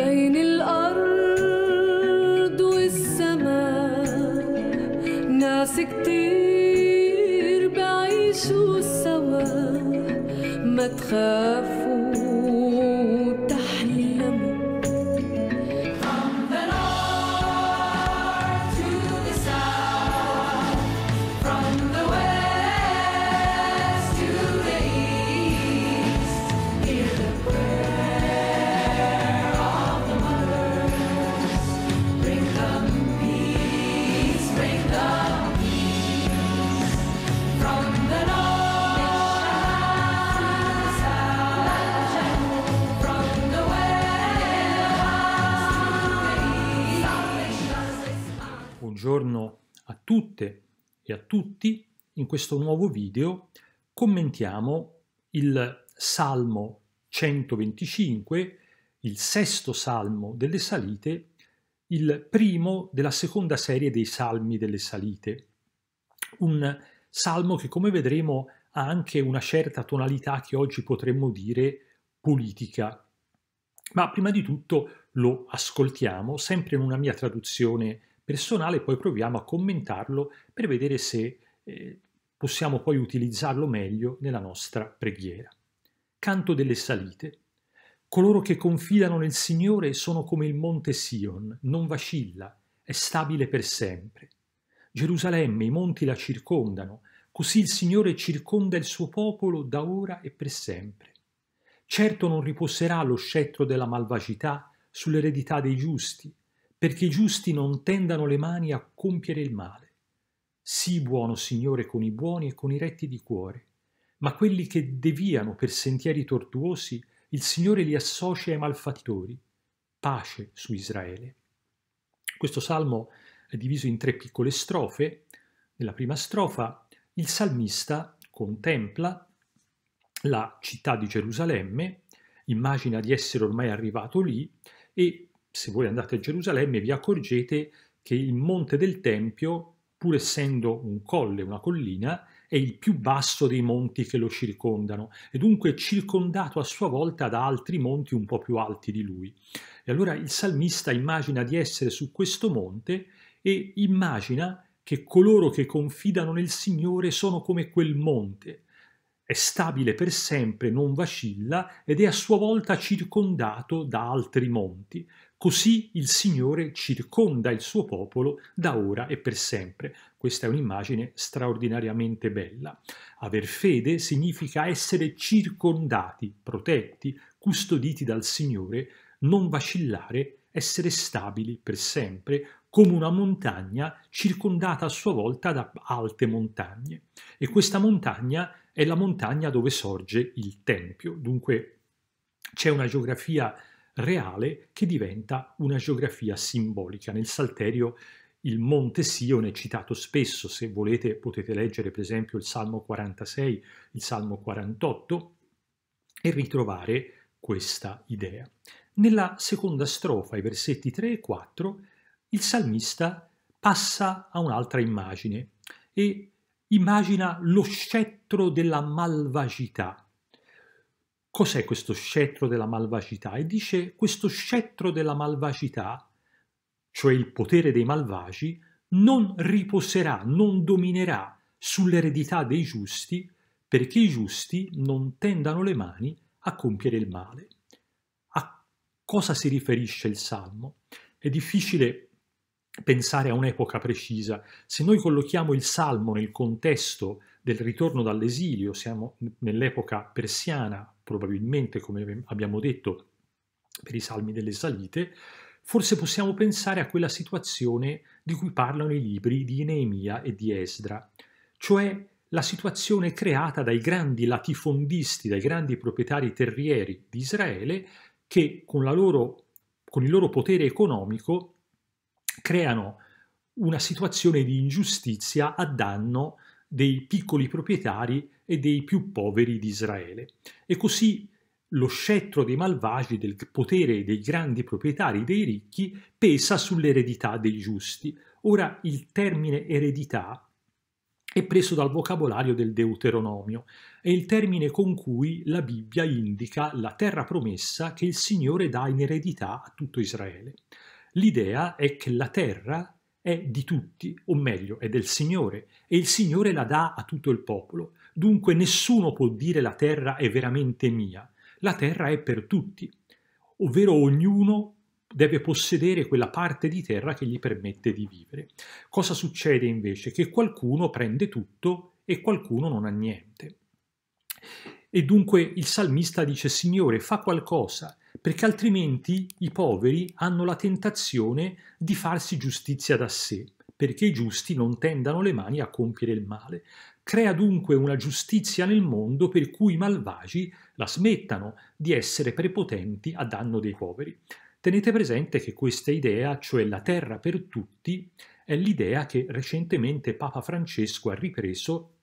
بين الأرض والسماء. ناس كتير بعيشوا سوا. ما تخافوا tutte e a tutti. In questo nuovo video commentiamo il Salmo 125, il sesto Salmo delle Salite, il primo della seconda serie dei Salmi delle Salite. Un salmo che, come vedremo, ha anche una certa tonalità che oggi potremmo dire politica. Ma prima di tutto lo ascoltiamo, sempre in una mia traduzione personale, poi proviamo a commentarlo per vedere se eh, possiamo poi utilizzarlo meglio nella nostra preghiera. Canto delle salite. Coloro che confidano nel Signore sono come il monte Sion, non vacilla, è stabile per sempre. Gerusalemme, i monti la circondano, così il Signore circonda il suo popolo da ora e per sempre. Certo non riposerà lo scettro della malvagità sull'eredità dei giusti, perché i giusti non tendano le mani a compiere il male. Sii buono, Signore, con i buoni e con i retti di cuore, ma quelli che deviano per sentieri tortuosi, il Signore li associa ai malfattori. Pace su Israele. Questo salmo è diviso in tre piccole strofe. Nella prima strofa il salmista contempla la città di Gerusalemme, immagina di essere ormai arrivato lì e se voi andate a Gerusalemme vi accorgete che il monte del Tempio, pur essendo un colle, una collina, è il più basso dei monti che lo circondano e dunque circondato a sua volta da altri monti un po' più alti di lui. E allora il salmista immagina di essere su questo monte e immagina che coloro che confidano nel Signore sono come quel monte. È stabile per sempre, non vacilla ed è a sua volta circondato da altri monti. Così il Signore circonda il suo popolo da ora e per sempre. Questa è un'immagine straordinariamente bella. Aver fede significa essere circondati, protetti, custoditi dal Signore, non vacillare, essere stabili per sempre, come una montagna circondata a sua volta da alte montagne. E questa montagna è la montagna dove sorge il Tempio. Dunque c'è una geografia reale che diventa una geografia simbolica. Nel Salterio il Monte Sion è citato spesso, se volete potete leggere per esempio il Salmo 46, il Salmo 48 e ritrovare questa idea. Nella seconda strofa, i versetti 3 e 4, il salmista passa a un'altra immagine e immagina lo scettro della malvagità. Cos'è questo scettro della malvagità? E dice questo scettro della malvagità, cioè il potere dei malvagi, non riposerà, non dominerà sull'eredità dei giusti, perché i giusti non tendano le mani a compiere il male. A cosa si riferisce il Salmo? È difficile pensare a un'epoca precisa. Se noi collochiamo il Salmo nel contesto del ritorno dall'esilio, siamo nell'epoca persiana, probabilmente come abbiamo detto per i Salmi delle Salite, forse possiamo pensare a quella situazione di cui parlano i libri di Neemia e di Esdra, cioè la situazione creata dai grandi latifondisti, dai grandi proprietari terrieri di Israele, che con, loro, con il loro potere economico creano una situazione di ingiustizia a danno dei piccoli proprietari e dei più poveri di Israele. E così lo scettro dei malvagi, del potere dei grandi proprietari, dei ricchi, pesa sull'eredità dei giusti. Ora il termine eredità è preso dal vocabolario del Deuteronomio, è il termine con cui la Bibbia indica la terra promessa che il Signore dà in eredità a tutto Israele. L'idea è che la terra è di tutti, o meglio, è del Signore, e il Signore la dà a tutto il popolo. Dunque nessuno può dire la terra è veramente mia, la terra è per tutti, ovvero ognuno deve possedere quella parte di terra che gli permette di vivere. Cosa succede invece? Che qualcuno prende tutto e qualcuno non ha niente. E dunque il salmista dice Signore fa qualcosa, perché altrimenti i poveri hanno la tentazione di farsi giustizia da sé, perché i giusti non tendano le mani a compiere il male. Crea dunque una giustizia nel mondo per cui i malvagi la smettano di essere prepotenti a danno dei poveri. Tenete presente che questa idea, cioè la terra per tutti, è l'idea che recentemente Papa Francesco ha ripreso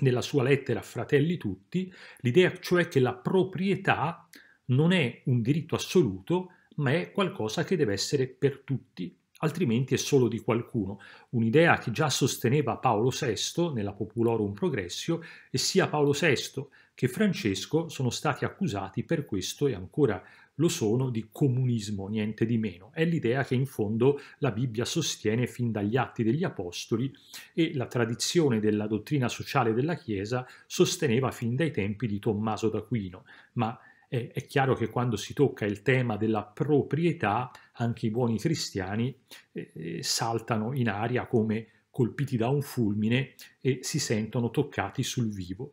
nella sua lettera a Fratelli Tutti, l'idea cioè che la proprietà non è un diritto assoluto, ma è qualcosa che deve essere per tutti, altrimenti è solo di qualcuno. Un'idea che già sosteneva Paolo VI nella Populorum Progressio e sia Paolo VI che Francesco sono stati accusati per questo e ancora lo sono di comunismo, niente di meno. È l'idea che in fondo la Bibbia sostiene fin dagli atti degli Apostoli e la tradizione della dottrina sociale della Chiesa sosteneva fin dai tempi di Tommaso d'Aquino, ma è, è chiaro che quando si tocca il tema della proprietà, anche i buoni cristiani eh, eh saltano in aria come colpiti da un fulmine e si sentono toccati sul vivo.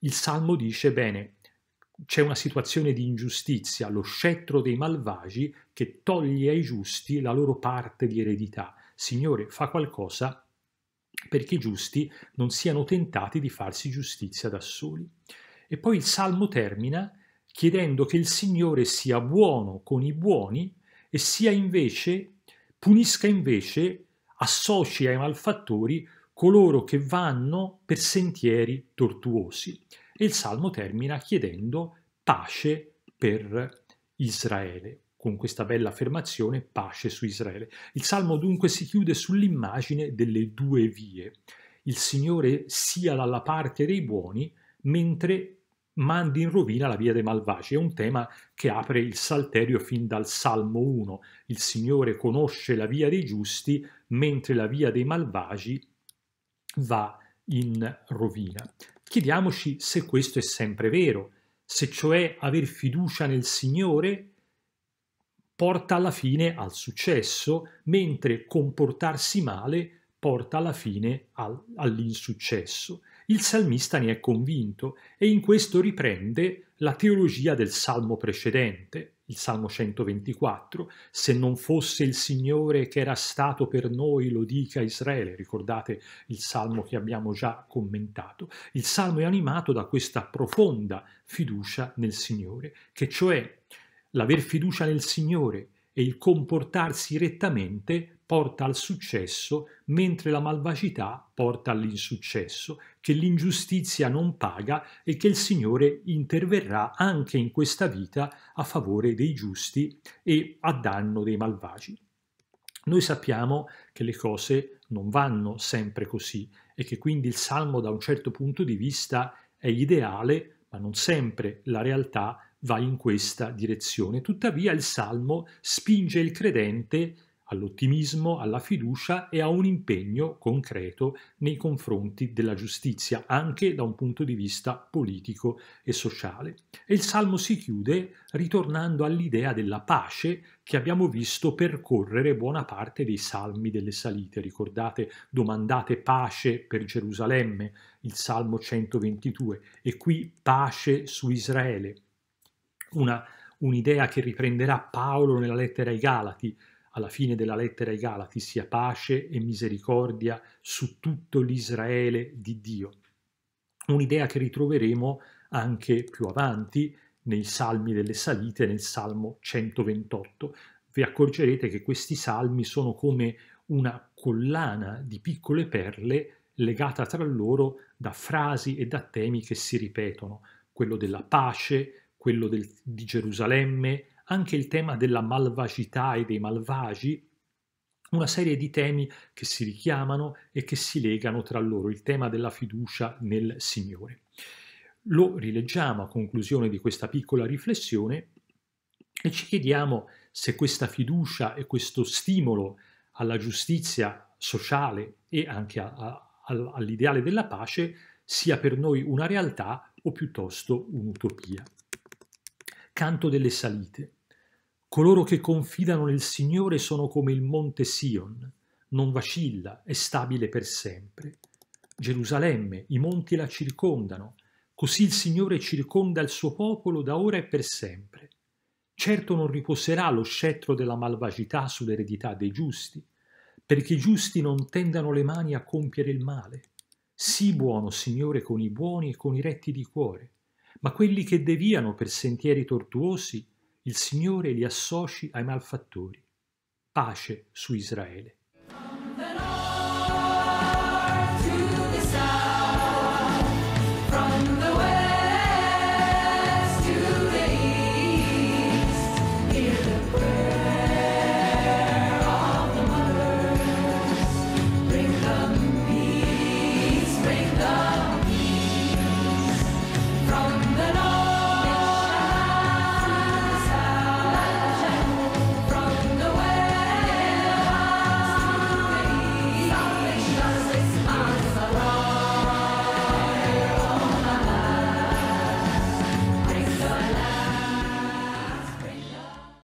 Il Salmo dice, bene, c'è una situazione di ingiustizia, lo scettro dei malvagi che toglie ai giusti la loro parte di eredità. Signore, fa qualcosa perché i giusti non siano tentati di farsi giustizia da soli. E poi il Salmo termina chiedendo che il Signore sia buono con i buoni e sia invece, punisca invece, associ ai malfattori coloro che vanno per sentieri tortuosi. E il Salmo termina chiedendo pace per Israele, con questa bella affermazione pace su Israele. Il Salmo dunque si chiude sull'immagine delle due vie. Il Signore sia dalla parte dei buoni, mentre mandi in rovina la via dei malvagi. È un tema che apre il salterio fin dal Salmo 1. Il Signore conosce la via dei giusti, mentre la via dei malvagi va in rovina. Chiediamoci se questo è sempre vero, se cioè aver fiducia nel Signore porta alla fine al successo, mentre comportarsi male porta alla fine al, all'insuccesso. Il salmista ne è convinto e in questo riprende la teologia del salmo precedente, il salmo 124, se non fosse il Signore che era stato per noi, lo dica Israele, ricordate il salmo che abbiamo già commentato. Il salmo è animato da questa profonda fiducia nel Signore, che cioè l'aver fiducia nel Signore e il comportarsi rettamente porta al successo, mentre la malvagità porta all'insuccesso, che l'ingiustizia non paga e che il Signore interverrà anche in questa vita a favore dei giusti e a danno dei malvagi. Noi sappiamo che le cose non vanno sempre così e che quindi il Salmo da un certo punto di vista è ideale, ma non sempre la realtà va in questa direzione. Tuttavia il Salmo spinge il credente all'ottimismo, alla fiducia e a un impegno concreto nei confronti della giustizia, anche da un punto di vista politico e sociale. E il Salmo si chiude ritornando all'idea della pace che abbiamo visto percorrere buona parte dei salmi delle salite. Ricordate, domandate pace per Gerusalemme, il Salmo 122, e qui pace su Israele. Una, un'idea che riprenderà Paolo nella lettera ai Galati, alla fine della lettera ai Galati sia pace e misericordia su tutto l'Israele di Dio. Un'idea che ritroveremo anche più avanti nei salmi delle salite, nel Salmo 128. Vi accorgerete che questi salmi sono come una collana di piccole perle legata tra loro da frasi e da temi che si ripetono, quello della pace, quello del, di Gerusalemme, anche il tema della malvagità e dei malvagi, una serie di temi che si richiamano e che si legano tra loro, il tema della fiducia nel Signore. Lo rileggiamo a conclusione di questa piccola riflessione e ci chiediamo se questa fiducia e questo stimolo alla giustizia sociale e anche all'ideale della pace sia per noi una realtà o piuttosto un'utopia. Canto delle salite. Coloro che confidano nel Signore sono come il monte Sion, non vacilla, è stabile per sempre. Gerusalemme, i monti la circondano, così il Signore circonda il suo popolo da ora e per sempre. Certo non riposerà lo scettro della malvagità sull'eredità dei giusti, perché i giusti non tendano le mani a compiere il male. Sii buono, Signore, con i buoni e con i retti di cuore, ma quelli che deviano per sentieri tortuosi il Signore li associ ai malfattori. Pace su Israele.